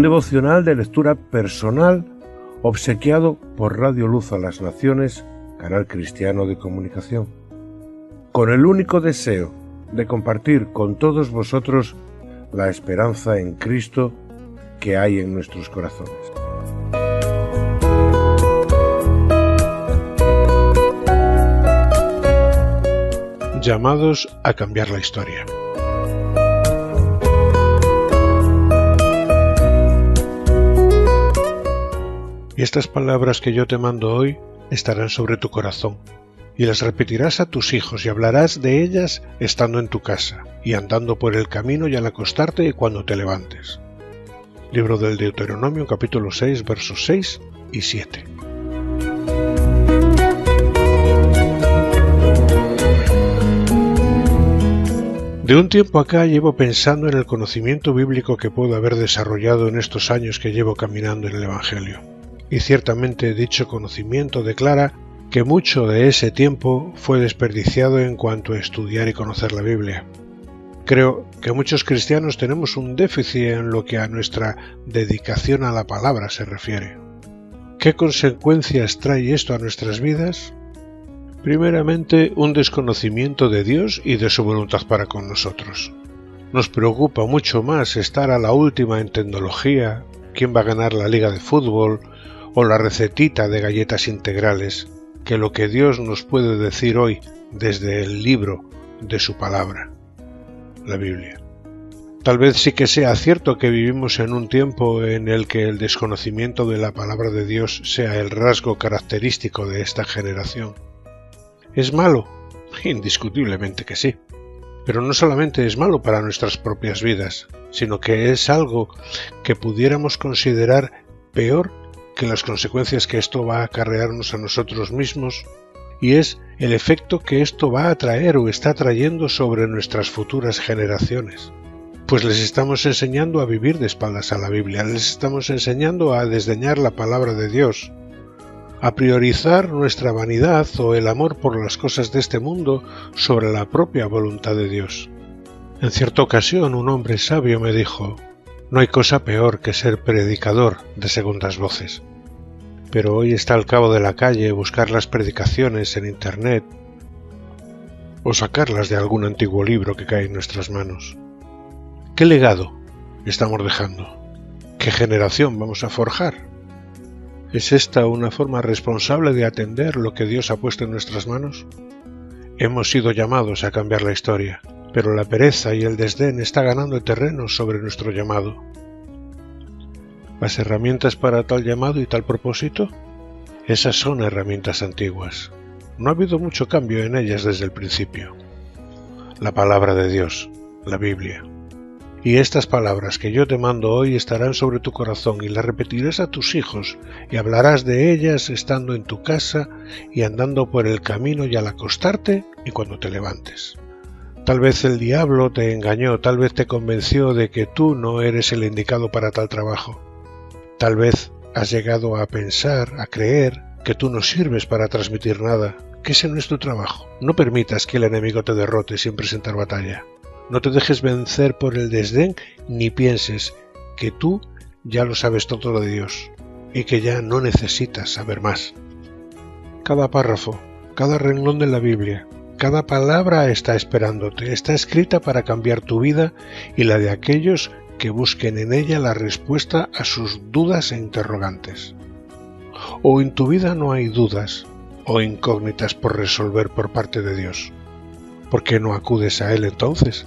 Un devocional de lectura personal obsequiado por Radio Luz a las Naciones, canal cristiano de comunicación, con el único deseo de compartir con todos vosotros la esperanza en Cristo que hay en nuestros corazones. Llamados a cambiar la historia. Estas palabras que yo te mando hoy estarán sobre tu corazón, y las repetirás a tus hijos y hablarás de ellas estando en tu casa, y andando por el camino y al acostarte y cuando te levantes. Libro del Deuteronomio capítulo 6 versos 6 y 7. De un tiempo acá llevo pensando en el conocimiento bíblico que puedo haber desarrollado en estos años que llevo caminando en el Evangelio y ciertamente dicho conocimiento declara que mucho de ese tiempo fue desperdiciado en cuanto a estudiar y conocer la Biblia. Creo que muchos cristianos tenemos un déficit en lo que a nuestra dedicación a la palabra se refiere. ¿Qué consecuencias trae esto a nuestras vidas? Primeramente, un desconocimiento de Dios y de su voluntad para con nosotros. Nos preocupa mucho más estar a la última en tecnología, quién va a ganar la liga de fútbol, o la recetita de galletas integrales que lo que Dios nos puede decir hoy desde el libro de su palabra, la Biblia. Tal vez sí que sea cierto que vivimos en un tiempo en el que el desconocimiento de la palabra de Dios sea el rasgo característico de esta generación. ¿Es malo? Indiscutiblemente que sí. Pero no solamente es malo para nuestras propias vidas, sino que es algo que pudiéramos considerar peor que las consecuencias que esto va a acarrearnos a nosotros mismos y es el efecto que esto va a traer o está trayendo sobre nuestras futuras generaciones. Pues les estamos enseñando a vivir de espaldas a la Biblia, les estamos enseñando a desdeñar la palabra de Dios, a priorizar nuestra vanidad o el amor por las cosas de este mundo sobre la propia voluntad de Dios. En cierta ocasión un hombre sabio me dijo, no hay cosa peor que ser predicador de segundas voces. Pero hoy está al cabo de la calle buscar las predicaciones en Internet o sacarlas de algún antiguo libro que cae en nuestras manos. ¿Qué legado estamos dejando? ¿Qué generación vamos a forjar? ¿Es esta una forma responsable de atender lo que Dios ha puesto en nuestras manos? Hemos sido llamados a cambiar la historia, pero la pereza y el desdén está ganando terreno sobre nuestro llamado. Las herramientas para tal llamado y tal propósito, esas son herramientas antiguas. No ha habido mucho cambio en ellas desde el principio. La palabra de Dios, la Biblia. Y estas palabras que yo te mando hoy estarán sobre tu corazón y las repetirás a tus hijos y hablarás de ellas estando en tu casa y andando por el camino y al acostarte y cuando te levantes. Tal vez el diablo te engañó, tal vez te convenció de que tú no eres el indicado para tal trabajo. Tal vez has llegado a pensar, a creer, que tú no sirves para transmitir nada, que ese no es tu trabajo. No permitas que el enemigo te derrote sin presentar batalla. No te dejes vencer por el desdén ni pienses que tú ya lo sabes todo de Dios y que ya no necesitas saber más. Cada párrafo, cada renglón de la Biblia, cada palabra está esperándote, está escrita para cambiar tu vida y la de aquellos que busquen en ella la respuesta a sus dudas e interrogantes. O en tu vida no hay dudas o incógnitas por resolver por parte de Dios. ¿Por qué no acudes a Él entonces?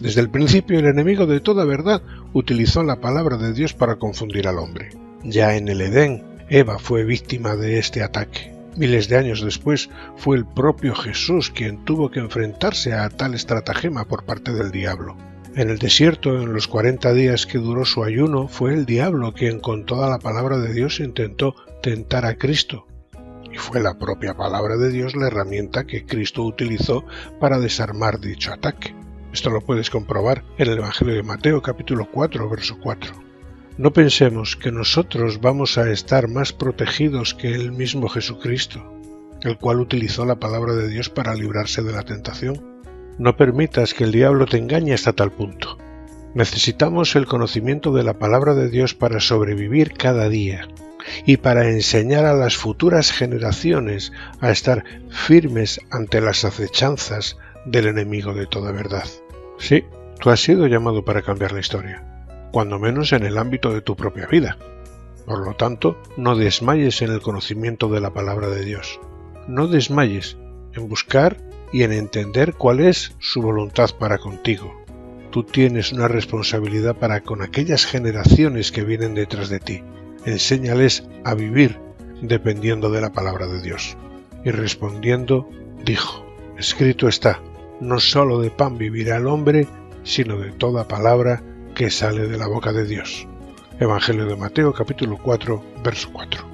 Desde el principio el enemigo de toda verdad utilizó la palabra de Dios para confundir al hombre. Ya en el Edén, Eva fue víctima de este ataque. Miles de años después fue el propio Jesús quien tuvo que enfrentarse a tal estratagema por parte del diablo. En el desierto, en los cuarenta días que duró su ayuno, fue el diablo quien con toda la palabra de Dios intentó tentar a Cristo. Y fue la propia palabra de Dios la herramienta que Cristo utilizó para desarmar dicho ataque. Esto lo puedes comprobar en el Evangelio de Mateo capítulo 4, verso 4. No pensemos que nosotros vamos a estar más protegidos que el mismo Jesucristo, el cual utilizó la palabra de Dios para librarse de la tentación. No permitas que el diablo te engañe hasta tal punto. Necesitamos el conocimiento de la palabra de Dios para sobrevivir cada día y para enseñar a las futuras generaciones a estar firmes ante las acechanzas del enemigo de toda verdad. Sí, tú has sido llamado para cambiar la historia, cuando menos en el ámbito de tu propia vida. Por lo tanto, no desmayes en el conocimiento de la palabra de Dios. No desmayes en buscar y en entender cuál es su voluntad para contigo. Tú tienes una responsabilidad para con aquellas generaciones que vienen detrás de ti. Enséñales a vivir dependiendo de la palabra de Dios. Y respondiendo, dijo, escrito está, no sólo de pan vivirá el hombre, sino de toda palabra que sale de la boca de Dios. Evangelio de Mateo capítulo 4, verso 4.